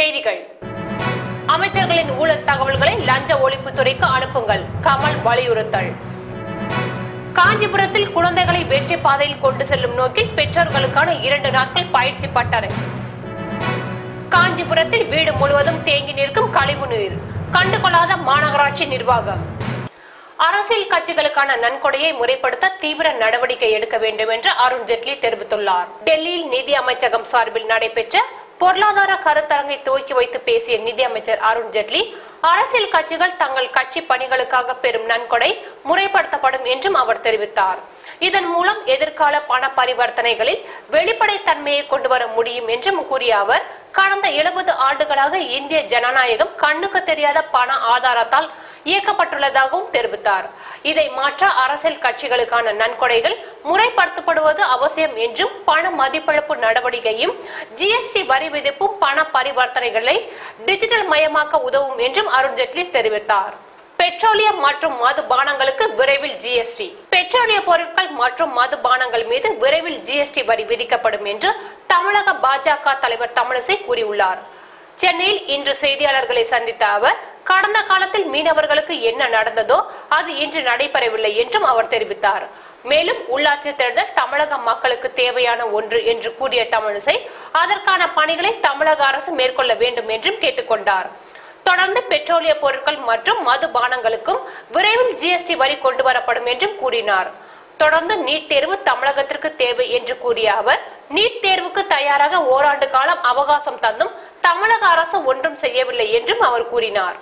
செய்திகள். அமைச்சர்களின் ஊழல் தகவல்களை லஞ்ச ஒழிப்புத்துறைக்கு அனுப்புங்கள். கமல் வலியுறுத்தல். காஞ்சிபுரத்தில் குழந்தைகளை வெற்றி பாதையில் கொண்டு செல்லும் நோக்கில் பெற்றோர்களுக்கான இரண்டு நாட்கள் பயிற்சி பட்டறை. காஞ்சிபுரத்தில் வீடு முழுவதும் தேங்கி நிற்கும் கழிவு நீர். கண்டுகொள்ளாத மாநகராட்சி நிர்வாகம். அரசியல் கட்சிகளுக்கான நன்கொடையை முறைப்படுத்த தீவிர நடவடிக்கை எடுக்க வேண்டும் என்று அருண்ஜெட்லி தெரிவித்துள்ளார். டெல்லியில் நிதி அமைச்சகம் சார்பில் நடைபெற்ற பொருளாதார கருத்தரங்கை துவக்கி வைத்து பேசிய நிதி அமைச்சர் அருண் ஜெட்லி அரசியல் கட்சிகள் தங்கள் கட்சி பணிகளுக்காக பெறும் நன்கொடை முறைப்படுத்தப்படும் என்றும் அவர் தெரிவித்தார். இதன் மூலம் எதிர்கால பண பரிவர்த்தனைகளில் வெளிப்படைத்தன்மையை கொண்டு வர முடியும் என்றும் கூறிய அவர் கடந்த எழுபது ஆண்டுகளாக இந்திய ஜனநாயகம் கண்ணுக்கு தெரியாத பண ஆதாரத்தால் இயக்கப்பட்டுள்ளதாகவும் தெரிவித்தார். இதை மாற்ற அரசியல் கட்சிகளுக்கான நன்கொடைகள் முறைப்படுத்தப்படுவது அவசியம் என்றும் பண மதிப்பிழப்பு நடவடிக்கையும் ஜிஎஸ்டி வரி விதிப்பும் பண பரிவர்த்தனைகளை டிஜிட்டல் மயமாக்க உதவும் என்றும் அருண்ஜேட்லி தெரிவித்தார். பெட்ரோலியம் மற்றும் மதுபானங்களுக்கு விரைவில் ஜிஎஸ்டி பெட்ரோலிய பொருட்கள் மற்றும் மதுபானங்கள் மீது விரைவில் ஜிஎஸ்டி வரி விதிக்கப்படும் என்று தமிழக பாஜக தலைவர் தமிழிசை கூறியுள்ளார். சென்னையில் இன்று செய்தியாளர்களை சந்தித்த அவர் கடந்த காலத்தில் மீனவர்களுக்கு என்ன நடந்ததோ அது இன்று நடைபெறவில்லை என்றும் அவர் தெரிவித்தார். மேலும் உள்ளாட்சி தேர்தல் தமிழக மக்களுக்கு தேவையான ஒன்று என்று கூறிய தமிழிசை அதற்கான பணிகளை தமிழக அரசு மேற்கொள்ள வேண்டும் என்றும் கேட்டுக்கொண்டார். தொடர்ந்து பெட்ரோலிய பொருட்கள் மற்றும் மதுபானங்களுக்கும் விரைவில் ஜிஎஸ்டி வரி கொண்டு வரப்படும் என்றும் கூறினார். தொடர்ந்து நீட் தேர்வு தமிழகத்திற்கு தேவை என்று கூறிய அவர் நீட் தேர்வுக்கு தயாராக ஓராண்டு காலம் அவகாசம் தந்தும் தமிழக அரசு ஒன்றும் செய்யவில்லை என்றும் அவர் கூறினார்.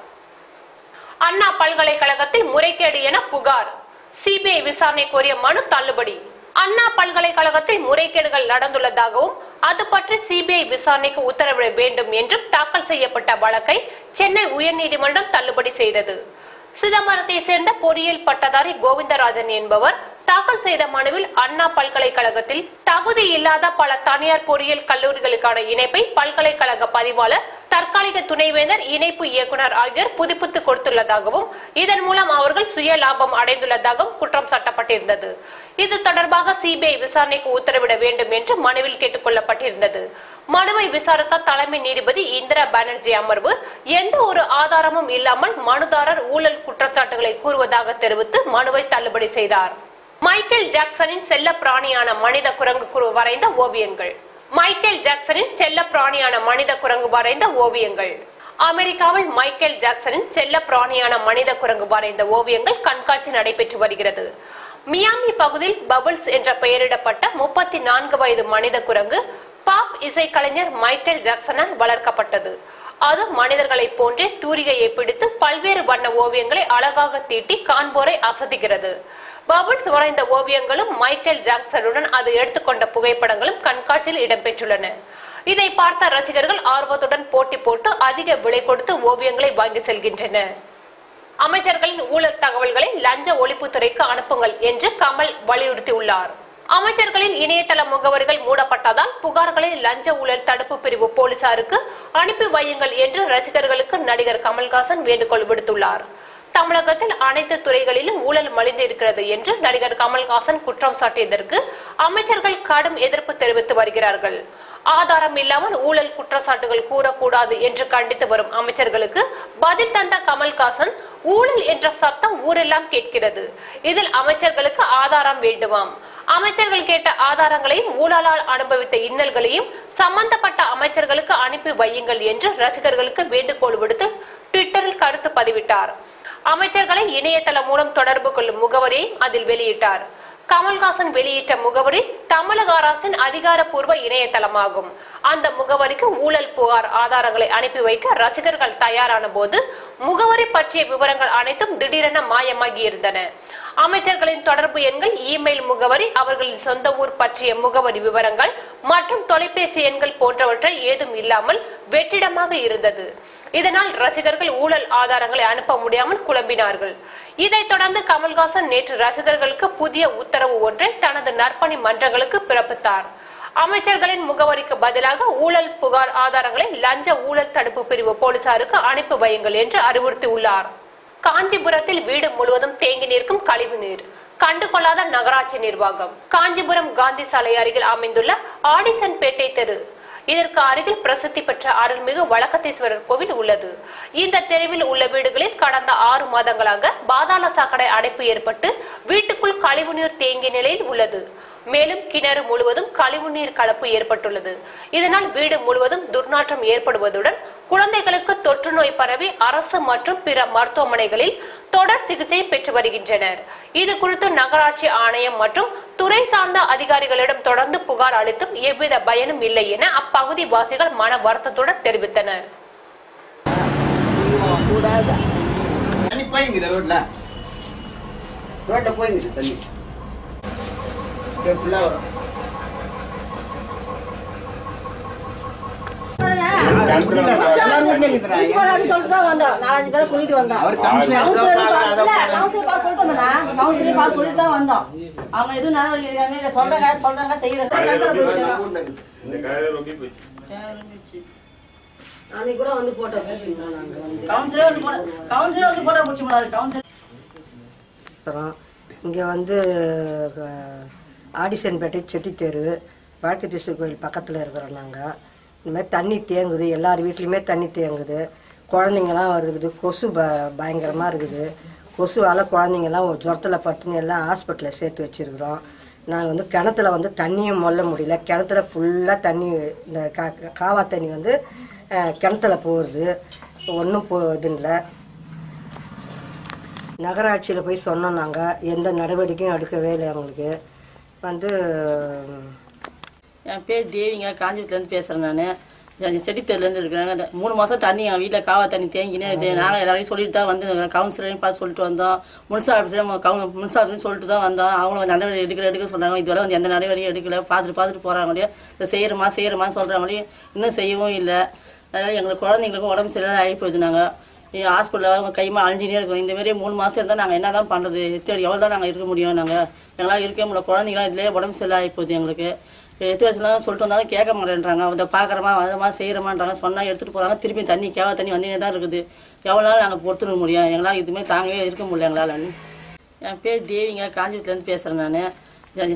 அண்ணா பல்கலைக்கழகத்தில் முறைகேடு என புகார். சிபிஐ விசாரணை கோரிய மனு தள்ளுபடி. அண்ணா பல்கலைக்கழகத்தில் முறைகேடுகள் நடந்துள்ளதாகவும் அது பற்றி சிபிஐ விசாரணைக்கு உத்தரவிட வேண்டும் என்றும் தாக்கல் செய்யப்பட்ட வழக்கை சென்னை உயர்நீதிமன்றம் தள்ளுபடி செய்தது. சிதம்பரத்தை சேர்ந்த பொறியியல் பட்டதாரி கோவிந்தராஜன் என்பவர் தாக்கல் செய்த மனுவில் அண்ணா பல்கலைக்கழகத்தில் தகுதி இல்லாத பல தனியார் பொறியியல் கல்லூரிகளுக்கான இணைப்பை பல்கலைக்கழக பதிவாளர் தற்காலிக துணைவேந்தர் இணைப்பு இயக்குனர் ஆகியோர் புதுப்பித்து கொடுத்துள்ளதாகவும் இதன் மூலம் அவர்கள் சுய லாபம் அடைந்துள்ளதாகவும் குற்றம் சாட்டப்பட்டிருந்தது. இது தொடர்பாக சிபிஐ விசாரணைக்கு உத்தரவிட வேண்டும் என்று மனுவில் கேட்டுக் கொள்ளப்பட்டிருந்தது. மனுவை விசாரித்த தலைமை நீதிபதி இந்திரா பானர்ஜி அமர்வு எந்த ஒரு ஆதாரமும் இல்லாமல் மனுதாரர் ஊழல் குற்றச்சாட்டுகளை கூறுவதாக தெரிவித்து மனுவை தள்ளுபடி செய்தார். மைக்கேல் ஜாக்சனின் செல்ல பிராணியான மனித குரங்கு குரு வரைந்த ஓவியங்கள். மைக்கேல் ஜாக்சனின் செல்ல பிராணியான மனித குரங்கு வரைந்த ஓவியங்கள். அமெரிக்காவில் மைக்கேல் ஜாக்சனின் செல்ல பிராணியான மனித குரங்கு வரைந்த ஓவியங்கள் கண்காட்சி நடைபெற்று வருகிறது. மியாமி பகுதியில் பபுள்ஸ் என்ற பெயரிடப்பட்ட முப்பத்தி நான்கு வயது மனித குரங்கு பாப் இசைக்கலைஞர் மைக்கேல் ஜாக்சனால் வளர்க்கப்பட்டது. அது மனிதர்களைப் போன்றே தூரிகையை பிடித்து பல்வேறு வண்ண ஓவியங்களை அழகாக தீட்டி காண்போரை அசத்துகிறது பபுள்ஸ் வரைந்த ஓவியங்களும் மைக்கேல் ஜாக்சனுடன் அது எடுத்துக்கொண்ட புகைப்படங்களும் கண்காட்சியில் இடம்பெற்றுள்ளன. இதை பார்த்த ரசிகர்கள் ஆர்வத்துடன் போட்டி போட்டு அதிக விலை கொடுத்து ஓவியங்களை வாங்கி செல்கின்றனர். அமைச்சர்களின் ஊழல் தகவல்களை லஞ்ச ஒழிப்புத்துறைக்கு அனுப்புங்கள் என்று கமல் வலியுறுத்தியுள்ளார். அமைச்சர்களின் இணையதள முகவரிகள் மூடப்பட்டதால் புகார்களை லஞ்ச ஊழல் தடுப்பு பிரிவு போலீசாருக்கு அனுப்பி வையுங்கள் என்று ரசிகர்களுக்கு நடிகர் கமல்ஹாசன் வேண்டுகோள் விடுத்துள்ளார். தமிழகத்தில் அனைத்து துறைகளிலும் ஊழல் மலிந்து இருக்கிறது என்று நடிகர் கமல்ஹாசன் குற்றம் சாட்டியதற்கு அமைச்சர்கள் கடும் எதிர்ப்பு தெரிவித்து வருகிறார்கள். ஆதாரம் இல்லாமல் ஊழல் குற்றச்சாட்டுகள் கூறக்கூடாது என்று கண்டித்து வரும் அமைச்சர்களுக்கு பதில் தந்த கமல்ஹாசன் ஊழல் என்ற சத்தம் ஊரெல்லாம் கேட்கிறது. இதில் அமைச்சர்களுக்கு ஆதாரம் வேண்டுமாம். அமைச்சர்கள் கேட்ட ஆதாரங்களையும் ஊழலால் அனுபவித்த இன்னல்களையும் சம்பந்தப்பட்ட அமைச்சர்களுக்கு அனுப்பி வையுங்கள் என்று ரசிகர்களுக்கு வேண்டுகோள் விடுத்து ட்விட்டரில் கருத்து பதிவிட்டார். அமைச்சர்களை இணையதளம் மூலம் தொடர்பு கொள்ளும் முகவரியை அதில் வெளியிட்டார். கமல்ஹாசன் வெளியிட்ட முகவரி தமிழக அரசின் அதிகாரப்பூர்வ இணையதளமாகும். அந்த முகவரிக்கு ஊழல் புகார் ஆதாரங்களை அனுப்பி வைக்க ரசிகர்கள் தயாரான போது முகவரி பற்றிய விவரங்கள் அனைத்தும் திடீரென மாயமாகி இருந்தன. அமைச்சர்களின் தொடர்பு எண்கள் இமெயில் முகவரி அவர்களின் சொந்த ஊர் பற்றிய முகவரி விவரங்கள் மற்றும் தொலைபேசி எண்கள் போன்றவற்றை ஏதும் இல்லாமல் வெற்றிடமாக இருந்தது. இதனால் ரசிகர்கள் ஊழல் ஆதாரங்களை அனுப்ப முடியாமல் குழம்பினார்கள். இதைத் தொடர்ந்து கமல்ஹாசன் நேற்று ரசிகர்களுக்கு புதிய உத்தரவு ஒன்றை தனது நற்பணி மன்றங்களுக்கு பிறப்பித்தார். அமைச்சர்களின் முகவரிக்கு பதிலாக ஊழல் புகார் ஆதாரங்களை லஞ்ச ஊழல் தடுப்பு பிரிவு போலீசாருக்கு அனுப்பி வையுங்கள் என்று அறிவுறுத்தியுள்ளார். காஞ்சிபுரத்தில் வீடு முழுவதும் தேங்கி நிற்கும் கழிவு நீர். கண்டுகொள்ளாத நகராட்சி நிர்வாகம். காஞ்சிபுரம் காந்தி சாலை அருகில் அமைந்துள்ள ஆடிசன் பேட்டை தெரு. இதற்கு அருகில் பிரசித்தி பெற்ற அருள்மிகு வழக்கத்தீஸ்வரர் கோவில் உள்ளது. இந்த தெருவில் உள்ள வீடுகளில் கடந்த ஆறு மாதங்களாக பாதாள சாக்கடை அடைப்பு ஏற்பட்டு வீட்டுக்குள் கழிவுநீர் தேங்கிய நிலையில் உள்ளது. மேலும் கிணறு முழுவதும் கழிவுநீர் கலப்பு ஏற்பட்டுள்ளது. இதனால் வீடு முழுவதும் துர்நாற்றம் ஏற்படுவதுடன் குழந்தைகளுக்கு தொற்று நோய் பரவி அரசு மற்றும் பிற மருத்துவமனைகளில் தொடர் சிகிச்சை பெற்று வருகின்றனர். இது குறித்து நகராட்சி ஆணையம் மற்றும் துறை சார்ந்த அதிகாரிகளிடம் தொடர்ந்து புகார் அளித்தும் எவ்வித பயனும் இல்லை என அப்பகுதி வாசிகள் மன வருத்தத்துடன் தெரிவித்தனர். தண்ணி ரோட்ல. ரோட்ல தண்ணி. ஃபுல்லாக வரும் நாலஞ்சு பேரை சொல்லிட்டு வந்தோம் சொல்லிட்டு தான் வந்தோம். அவங்க எதுவும் இல்ல சொல்றாங்க சொல்றாங்க செய்யறாங்க அன்னைக்கு கூட வந்து போட்டோ நாங்க வந்து. கவுன்சிலர் வந்து போட்டோ கவுன்சிலர் வந்து போட்டோ பிடிச்சி போனாரு கவுன்சிலர் இருக்கிறோம் இங்கே வந்து ஆடிசன்பேட்டை செட்டித்தெரு வாழ்க்கை திசு கோயில் பக்கத்தில் இருக்கிறோம் நாங்கள் இந்த மாதிரி தண்ணி தேங்குது எல்லார் வீட்லேயுமே தண்ணி தேங்குது. குழந்தைங்கலாம் இருக்குது கொசு ப பயங்கரமாக இருக்குது. கொசுவால் குழந்தைங்கள்லாம் ஒரு ஜுரத்தில் பட்டுன்னு எல்லாம் ஹாஸ்பிட்டலில் சேர்த்து வச்சுருக்குறோம். நாங்கள் வந்து கிணத்துல வந்து தண்ணியும் மொல்ல முடியல. கிணத்துல ஃபுல்லாக தண்ணி இந்த கா காவா தண்ணி வந்து கிணத்துல போகிறது ஒன்றும் போ இது இல்லை. நகராட்சியில் போய் சொன்னோம் நாங்கள் எந்த நடவடிக்கையும் எடுக்கவே இல்லை எங்களுக்கு வந்து என் பேர் தேவிங்க. காஞ்சிபுரத்துலேருந்து பேசுகிறேன் நான். செட்டித்தேர்லேருந்து இருக்கிறாங்க. அந்த மூணு மாதம் தண்ணி என் வீட்டில் காவா தண்ணி தேங்கினே இது. நாங்கள் எல்லாரையும் சொல்லிட்டு தான் வந்து கவுன்சிலரையும் பார்த்து சொல்லிட்டு வந்தோம். முன்சார் ஆஃபீஸரையும் கவுன் முன்சார் ஆஃபீஸையும் சொல்லிட்டு தான் வந்தோம். அவங்களும் வந்து நடவடிக்கை எடுக்கிற எடுக்க சொல்கிறாங்க இதுவரை வந்து எந்த நடவடிக்கையும் எடுக்கல. பார்த்துட்டு பார்த்துட்டு போகிறாங்களே இதை செய்கிறோமா செய்கிறோமான்னு சொல்கிறாங்களே இன்னும் செய்யவும் இல்லை. அதனால் எங்களுக்கு குழந்தைங்களுக்கும் உடம்பு சரியில்லாத ஆகி நாங்கள் ஹாஸ்பிட்டலில் அவங்க கைமா அழிஞ்சினே இருக்கும் இந்த மாரி மூணு மாதம் இருந்தால் நாங்கள் என்ன தான் பண்ணுறது எத்தடி எவ்வளோ தான் நாங்கள் இருக்க முடியும் நாங்கள் எங்களால் இருக்கவே முடியல. குழந்தைங்களாம் இதுலேயே உடம்பு சரியில்லாத போகுது எங்களுக்கு. எட்டு வருஷம்லாம் சொல்லிட்டு வந்தாலும் கேட்க மாட்டேன்றாங்க. அதை பார்க்குறமா அதமா செய்கிறமான்றாங்க சொன்னால் எடுத்துகிட்டு போகிறாங்க திருப்பி தண்ணி கேவா தண்ணி வந்துனே தான் இருக்குது. எவ்வளோ நாள் நாங்கள் பொறுத்துட முடியும்? எங்களால் இதுமாரி தாங்கவே இருக்க முடியல எங்களால். என் பேர் தேவிங்க. காஞ்சிபுரத்துலேருந்து பேசுகிறேன் நான்.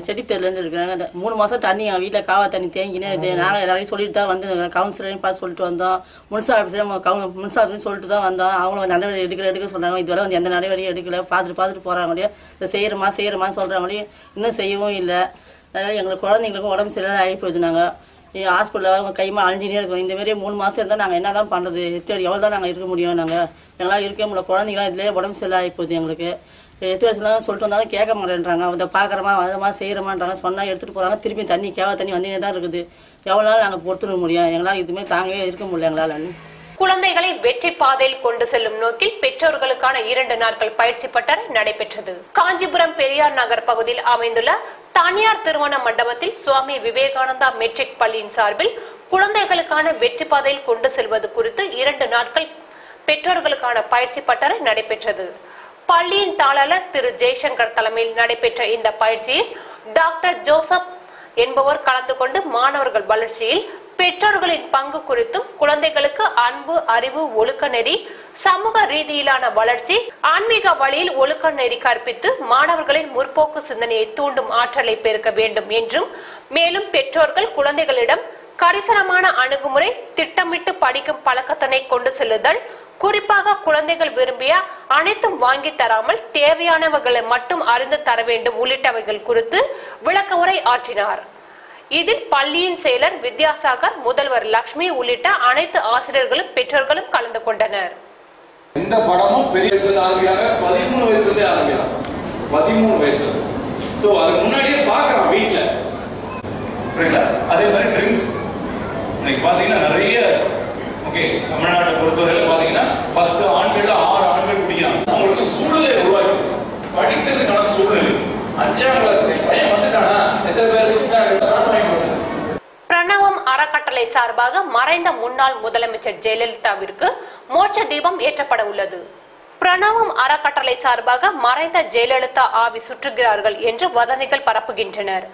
செட்டித்தேர்லேருந்து இருக்கிறாங்க. அந்த மூணு மாதம் தண்ணி என் வீட்டில் காவா தண்ணி தேங்கினே இது. நாங்கள் எல்லாரையும் சொல்லிட்டு தான் வந்து கவுன்சிலரையும் பார்த்து சொல்லிட்டு வந்தோம். முன்சார் ஆஃபீஸரையும் கவுன் முன்சார் ஆஃபீஸையும் சொல்லிட்டு தான் வந்தோம். அவங்களும் வந்து நடவடிக்கை எடுக்கிற எடுக்க சொல்கிறாங்க இதுவரை வந்து எந்த நடவடிக்கையும் எடுக்கல. பார்த்துட்டு பார்த்துட்டு போகிறாங்களே இதை செய்கிறோமா செய்கிறோமான்னு சொல்கிறாங்களே இன்னும் செய்யவும் இல்லை. அதனால் எங்களுக்கு குழந்தைங்களுக்கும் உடம்பு சரியில்லாத ஆகி போகுது நாங்கள் ஹாஸ்பிட்டலில் அவங்க கைமா அழிஞ்சினே இருக்கும். இந்த மாதிரி மூணு மாதம் இருந்தால் நாங்கள் என்ன தான் பண்ணுறது எவ்வளோ தான் நாங்கள் இருக்க முடியும் நாங்கள் எங்களால் இருக்கவே முடியல. குழந்தைங்களாம் இதுலேயே உடம்பு சரியில்லாத ஆகி போகுது எங்களுக்கு. எடுத்து வருஷம்லாம் சொல்லிட்டு வந்தாலும் கேட்க மாட்டேன்றாங்க. அதை பார்க்குறமா அதமா செய்கிறமான்றாங்க சொன்னால் எடுத்துகிட்டு போகிறாங்க திருப்பி தண்ணி கேவ தண்ணி வந்தே தான் இருக்குது. எவ்வளோ நாள் நாங்கள் பொறுத்துட முடியும்? எங்களால் இதுமாரி தாங்கவே இருக்க முடியல எங்களால். குழந்தைகளை வெற்றி பாதையில் கொண்டு செல்லும் நோக்கில் பெற்றோர்களுக்கான இரண்டு நாட்கள் பயிற்சி பட்டறை நடைபெற்றது. காஞ்சிபுரம் பெரியார் நகர் பகுதியில் அமைந்துள்ள தனியார் திருமண மண்டபத்தில் சுவாமி விவேகானந்தா மெட்ரிக் பள்ளியின் சார்பில் குழந்தைகளுக்கான வெற்றி பாதையில் கொண்டு செல்வது குறித்து இரண்டு நாட்கள் பெற்றோர்களுக்கான பயிற்சி பட்டறை நடைபெற்றது. பள்ளியின் தாளர் திரு ஜெய்சங்கர் தலைமையில் நடைபெற்ற இந்த பயிற்சியில் டாக்டர் ஜோசப் என்பவர் கலந்து கொண்டு மாணவர்கள் வளர்ச்சியில் பெற்றோர்களின் பங்கு குறித்தும் குழந்தைகளுக்கு அன்பு அறிவு ஒழுக்க நெறி சமூக ரீதியிலான வளர்ச்சி ஆன்மீக வழியில் ஒழுக்க நெறி கற்பித்து மாணவர்களின் முற்போக்கு சிந்தனையை தூண்டும் ஆற்றலை பெருக்க வேண்டும் என்றும் மேலும் பெற்றோர்கள் குழந்தைகளிடம் கரிசனமான அணுகுமுறை திட்டமிட்டு படிக்கும் பழக்கத்தினை கொண்டு செல்லுதல் குறிப்பாக குழந்தைகள் விரும்பிய அனைத்தும் வாங்கி தராமல் தேவையானவர்களை மட்டும் அறிந்து தர வேண்டும் உள்ளிட்டவைகள் குறித்து விளக்க உரை ஆற்றினார். இதில் பள்ளியின் செயலர் வித்யாசாகர் முதல்வர் லட்சுமி உள்ளிட்ட அனைத்து ஆசிரியர்களும் பெற்றோர்களும் கலந்து கொண்டனர். இந்த படமும் பெரிய ஆரம்பிக்கிறாங்க பதிமூணு வயசுல ஆரம்பிக்கிறாங்க பதிமூணு வயசு. ஸோ அதுக்கு முன்னாடியே பார்க்குறான் வீட்டில். புரியுங்களா அதே மாதிரி ட்ரிங்க்ஸ் இன்னைக்கு பார்த்தீங்கன்னா நிறைய ஓகே தமிழ்நாட்டை பொறுத்தவரையில் பார்த்தீங்கன்னா பத்து ஆண்கள் ஆறு ஆண்கள் குடிக்கிறாங்க. அவங்களுக்கு சூழ்நிலை உருவாக்கி படிக்கிறதுக்கான சூழ்நிலை. அஞ்சாம் கிளாஸ் பையன் வந்துட்டானா? எத்தனை பேர் பிரணவம் அறக்கட்டளை சார்பாக மறைந்த முன்னாள் முதலமைச்சர் ஜெயலலிதாவிற்கு மோட்ச தீபம் ஏற்றப்பட உள்ளது. பிரணவம் அறக்கட்டளை சார்பாக மறைந்த ஜெயலலிதா ஆவி சுற்றுகிறார்கள் என்று வதந்திகள் பரப்புகின்றனர்.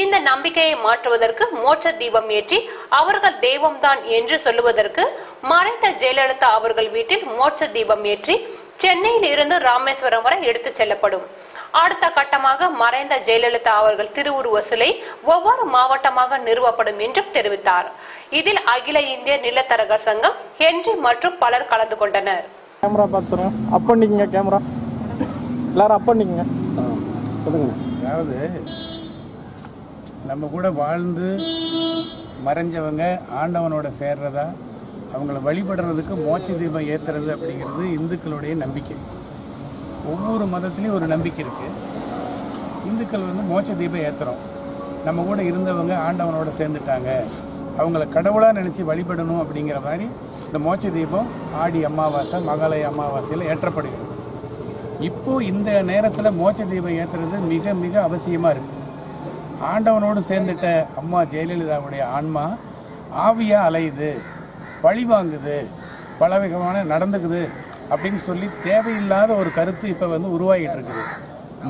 இந்த நம்பிக்கையை மாற்றுவதற்கு மோட்ச தீபம் ஏற்றி அவர்கள் தெய்வம்தான் என்று சொல்லுவதற்கு மறைந்த ஜெயலலிதா அவர்கள் வீட்டில் மோட்ச தீபம் ஏற்றி சென்னையில் இருந்து ராமேஸ்வரம் வரை எடுத்துச் செல்லப்படும். அடுத்த கட்டமாக மறைந்த ஜெயலலிதா அவர்கள் திருவுருவ சிலை ஒவ்வொரு மாவட்டமாக நிறுவப்படும் என்றும் தெரிவித்தார். இதில் அகில இந்திய நிலத்தரகர் சங்கம் ஹென்றி மற்றும் பலர் கலந்து கொண்டனர். கேமரா பார்த்துருங்க. அப் பண்ணிக்கங்க கேமரா. எல்லாரும் அப் பண்ணிக்கங்க. அதாவது நம்ம கூட வாழ்ந்து மறைஞ்சவங்க ஆண்டவனோட சேர்றதா அவங்கள வழிபடுறதுக்கு மோட்ச தீபம் ஏற்றுறது அப்படிங்கிறது இந்துக்களுடைய நம்பிக்கை. ஒவ்வொரு மதத்துலேயும் ஒரு நம்பிக்கை இருக்குது இந்துக்கள் வந்து மோட்ச தீபம் ஏற்றுறோம் நம்ம கூட இருந்தவங்க ஆண்டவனோட சேர்ந்துட்டாங்க. அவங்கள கடவுளாக நினச்சி வழிபடணும் அப்படிங்கிற மாதிரி இந்த மோட்ச தீபம் ஆடி அமாவாசை மகாலய அமாவாசையில் ஏற்றப்படுகிறது. இப்போது இந்த நேரத்தில் மோட்ச தீபம் ஏற்றுறது மிக மிக அவசியமாக இருக்குது ஆண்டவனோடு சேர்ந்துட்ட அம்மா ஜெயலலிதாவுடைய ஆன்மா ஆவியாக அலையுது பழி வாங்குது பலவிதமான நடந்துக்குது அப்படின்னு சொல்லி தேவையில்லாத ஒரு கருத்து இப்போ வந்து உருவாகிட்டு இருக்குது.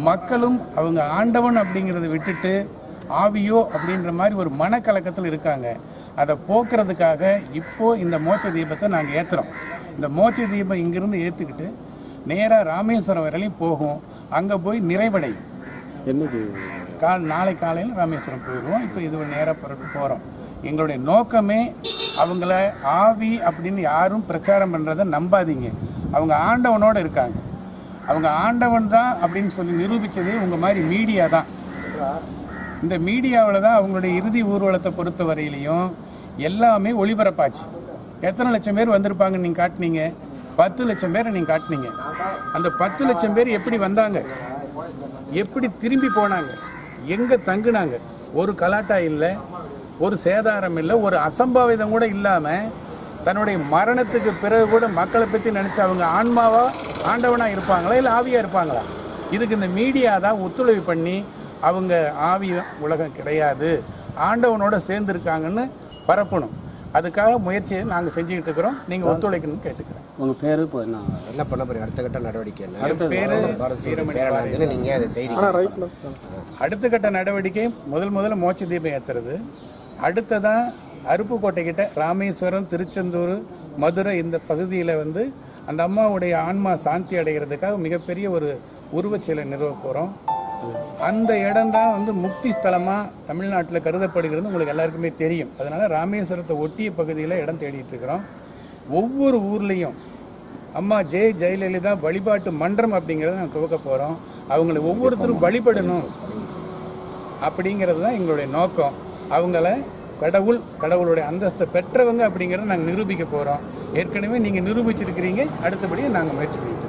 மக்களும் அவங்க ஆண்டவன் அப்படிங்கிறத விட்டுட்டு ஆவியோ அப்படின்ற மாதிரி ஒரு மனக்கலக்கத்தில் இருக்காங்க. அதை போக்குறதுக்காக இப்போ இந்த மோட்ச தீபத்தை நாங்கள் ஏற்றுறோம் இந்த மோட்ச தீபம் இங்கிருந்து ஏற்றுக்கிட்டு நேராக ராமேஸ்வரம் வரையிலும் போகும். அங்கே போய் நிறைவடையும் என்னைக்கு கால் நாளை காலையில் ராமேஸ்வரம் போயிடுவோம். இப்போ இது நேராக புறப்பட்டு போகிறோம் எங்களுடைய நோக்கமே அவங்கள ஆவி அப்படின்னு யாரும் பிரச்சாரம் பண்ணுறதை நம்பாதீங்க. அவங்க ஆண்டவனோடு இருக்காங்க. அவங்க ஆண்டவன் தான் அப்படின்னு சொல்லி நிரூபித்தது உங்கள் மாதிரி மீடியா தான். இந்த மீடியாவில் தான் அவங்களுடைய இறுதி ஊர்வலத்தை பொறுத்த வரையிலையும் எல்லாமே ஒளிபரப்பாச்சு. எத்தனை லட்சம் பேர் வந்திருப்பாங்கன்னு நீங்கள் காட்டினீங்க? பத்து லட்சம் பேரை நீங்கள் காட்டினீங்க. அந்த பத்து லட்சம் பேர் எப்படி வந்தாங்க? எப்படி திரும்பி போனாங்க? எங்கே தங்குனாங்க? ஒரு கலாட்டா இல்லை ஒரு சேதாரம் இல்லை ஒரு அசம்பாவிதம் கூட இல்லாமல் தன்னுடைய மரணத்துக்கு பிறகு கூட மக்களை பற்றி நினச்சி அவங்க ஆன்மாவா ஆண்டவனாக இருப்பாங்களா இல்லை ஆவியாக இருப்பாங்களா? இதுக்கு இந்த மீடியா தான் ஒத்துழைப்பு பண்ணி அவங்க ஆவி உலகம் கிடையாது. ஆண்டவனோட சேர்ந்துருக்காங்கன்னு பரப்பணும். அதுக்காக முயற்சியை நாங்கள் செஞ்சுக்கிட்டு இருக்கிறோம். நீங்கள் ஒத்துழைக்கணும்னு கேட்டுக்கிறேன். உங்கள் பேர் இப்போ என்ன? என்ன பண்ண போறீங்க? அடுத்த கட்ட நடவடிக்கை என்ன என் பேரு பாரத் வீரமணி பேரணாயகன்னு நீங்க அதை ரைட்டில் அடுத்த கட்ட நடவடிக்கை முதல் முதல்ல மோட்ச தீபம் ஏற்றுறது அடுத்ததான் அருப்புக்கோட்டை கிட்ட ராமேஸ்வரம் திருச்செந்தூர் மதுரை இந்த பகுதியில் வந்து அந்த அம்மாவுடைய ஆன்மா சாந்தி அடைகிறதுக்காக மிகப்பெரிய ஒரு உருவச்சிலை நிறுவ போகிறோம் அந்த இடம் தான் வந்து முக்தி ஸ்தலமாக தமிழ்நாட்டில் கருதப்படுகிறது. உங்களுக்கு எல்லாருக்குமே தெரியும். அதனால ராமேஸ்வரத்தை ஒட்டிய பகுதியில் இடம் தேடிட்டு இருக்கிறோம். ஒவ்வொரு ஊர்லேயும் அம்மா ஜெய ஜெயலலிதா வழிபாட்டு மன்றம் அப்படிங்கிறத நாங்கள் துவக்க போகிறோம் அவங்களை ஒவ்வொருத்தரும் வழிபடணும் அப்படிங்கிறது தான் எங்களுடைய நோக்கம். அவங்கள கடவுள் கடவுளுடைய அந்தஸ்தை பெற்றவங்க அப்படிங்கிறத நாங்கள் நிரூபிக்க போகிறோம் ஏற்கனவே நீங்கள் நிரூபிச்சிருக்கிறீங்க. அடுத்தபடியாக நாங்கள் முயற்சி பண்ணிட்டு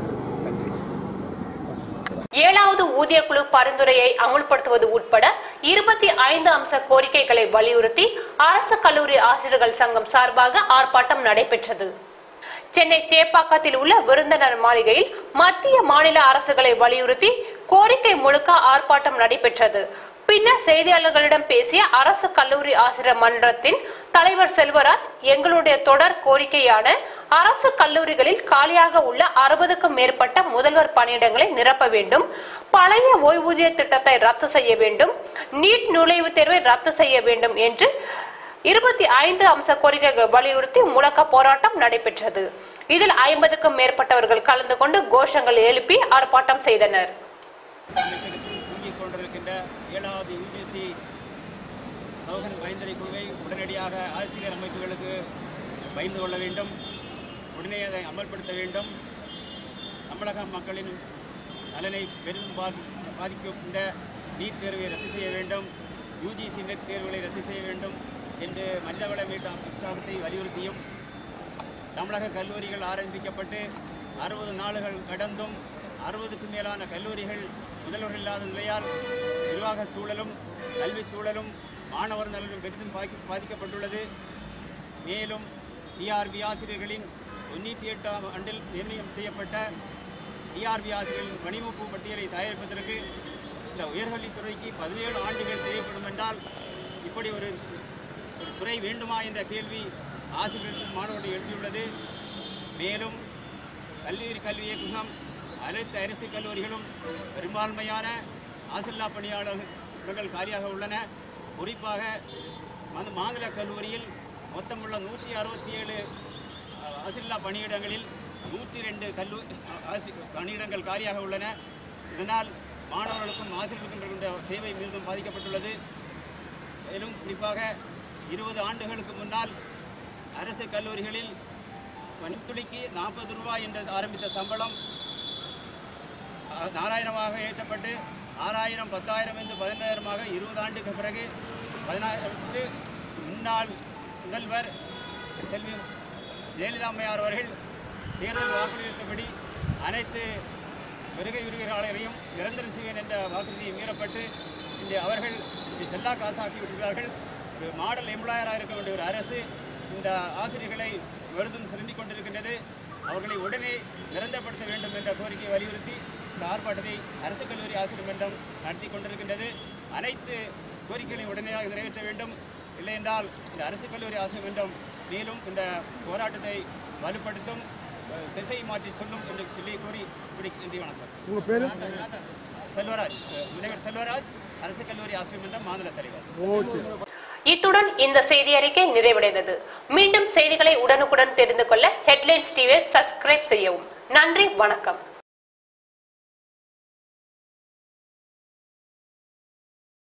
ஏழாவது ஊதிய குழு பரிந்துரையை அமுல்படுத்துவது உட்பட இருபத்தி ஐந்து அம்ச கோரிக்கைகளை வலியுறுத்தி அரசு கல்லூரி ஆசிரியர்கள் சங்கம் சார்பாக ஆர்ப்பாட்டம் நடைபெற்றது. சென்னை சேப்பாக்கத்தில் உள்ள விருந்தினர் மாளிகையில் மத்திய மாநில அரசுகளை வலியுறுத்தி கோரிக்கை முழுக்க ஆர்ப்பாட்டம் நடைபெற்றது. பின்னர் செய்தியாளர்களிடம் பேசிய அரசு கல்லூரி ஆசிரியர் மன்றத்தின் தலைவர் செல்வராஜ் எங்களுடைய தொடர் கோரிக்கையான அரசு கல்லூரிகளில் காலியாக உள்ள அறுபதுக்கும் மேற்பட்ட முதல்வர் பணியிடங்களை நிரப்ப வேண்டும். பழைய ஓய்வூதிய திட்டத்தை ரத்து செய்ய வேண்டும். நீட் நுழைவுத் தேர்வை ரத்து செய்ய வேண்டும் என்று இருபத்தி ஐந்து அம்ச கோரிக்கைகள் வலியுறுத்தி முழக்க போராட்டம் நடைபெற்றது. இதில் ஐம்பதுக்கும் மேற்பட்டவர்கள் கலந்து கொண்டு கோஷங்கள் எழுப்பி ஆர்ப்பாட்டம் செய்தனர். பரிந்துரை குழுவை உடனடியாக ஆசிரியர் அமைப்புகளுக்கு பயந்து கொள்ள வேண்டும். உடனே அதை அமல்படுத்த வேண்டும். தமிழக மக்களின் நலனை பெரிதும் பாதி- பாதிக்கின்ற நீட் தேர்வை ரத்து செய்ய வேண்டும். யூஜிசி நெட் தேர்வுகளை ரத்து செய்ய வேண்டும் என்று மனிதவள மீட்டு உற்சாகத்தை வலியுறுத்தியும் தமிழக கல்லூரிகள் ஆரம்பிக்கப்பட்டு அறுபது நாடுகள் கடந்தும் அறுபதுக்கும் மேலான கல்லூரிகள் முதல்வர்கள் இல்லாத நிலையால் நிர்வாக சூழலும் கல்வி சூழலும் மாணவர் நலனும் பெரிதும் பாதி- பாதிக்கப்பட்டுள்ளது. மேலும் டிஆர்பி ஆசிரியர்களின் தொண்ணூற்றி எட்டாம் ஆண்டில் நிர்ணயம் செய்யப்பட்ட டிஆர்பி ஆசிரியர்கள் பணிமுப்பு பட்டியலை தயாரிப்பதற்கு இந்த உயர்கல்வித்துறைக்கு பதினேழு ஆண்டுகள் தேவைப்படும் என்றால் இப்படி ஒரு ஒரு துறை வேண்டுமா என்ற கேள்வி ஆசிரியர்கள் மாணவர்கள் எழுப்பியுள்ளது. மேலும் கல்லூரி கல்வி இயக்ககம் அனைத்து அரசு கல்லூரிகளும் பெரும்பான்மையான ஆசிரியா பணியாளர்கள் காலியாக உள்ளன. குறிப்பாக மாநில கல்லூரியில் மொத்தமுள்ள நூற்றி அறுபத்தி ஏழு ஆசிரியா பணியிடங்களில் நூற்றி ரெண்டு கல்லூ பணியிடங்கள் காலியாக உள்ளன. இதனால் மாணவர்களுக்கும் ஆசிரியர்களுக்கும் இருக்கின்ற சேவை மீண்டும் பாதிக்கப்பட்டுள்ளது. மேலும் குறிப்பாக இருபது ஆண்டுகளுக்கு முன்னால் அரசு கல்லூரிகளில் பணித்துளிக்கு நாற்பது ரூபாய் என்று ஆரம்பித்த சம்பளம் நாலாயிரமாக ஏற்றப்பட்டு ஆறாயிரம் பத்தாயிரம் என்று பதினாயிரமாக இருபது ஆண்டுக்கு பிறகு பதினாயிரத்துக்கு முன்னாள் முதல்வர் செல்வி ஜெயலலிதாம்மையார் அவர்கள் தேர்தல் வாக்குறுதித்தபடி அனைத்து வருகை உரிமையாளரையும் நிரந்தரம் செய்வேன் என்ற வாக்குறுதியை மீறப்பட்டு இன்று அவர்கள் இன்று செல்லா காசாக்கி விடுகிறார்கள் ஒரு மாடல் எம்ப்ளாயராக இருக்க வேண்டிய ஒரு அரசு இந்த ஆசிரியர்களை வெறுதும் சுரண்டிக் கொண்டிருக்கின்றது. அவர்களை உடனே நிரந்தரப்படுத்த வேண்டும் என்ற கோரிக்கையை வலியுறுத்தி இந்த ஆர்ப்பாட்டத்தை அரசு கல்லூரி ஆசிரியர் மன்றம் நடத்தி கொண்டிருக்கின்றது. அனைத்து கோரிக்கைகளையும் உடனடியாக நிறைவேற்ற வேண்டும். இல்லை என்றால் இந்த அரசு கல்லூரி ஆசிரியர் மன்றம் மேலும் இந்த போராட்டத்தை வலுப்படுத்தும் அஹ், திசை மாற்றி சொல்லும் என்று சொல்லி கூறி இப்படி நன்றி வணக்கம். உங்கள் பேர்? செல்வராஜ் முனைவர் செல்வராஜ் அரசு கல்லூரி ஆசிரியர் மன்றம் மாநில தலைவர். இத்துடன் இந்த செய்தி அறிக்கை நிறைவடைந்தது. மீண்டும் செய்திகளை உடனுக்குடன் தெரிந்து கொள்ள ஹெட்லைன்ஸ் டிவியை சப்ஸ்கிரைப் செய்யவும். நன்றி வணக்கம்.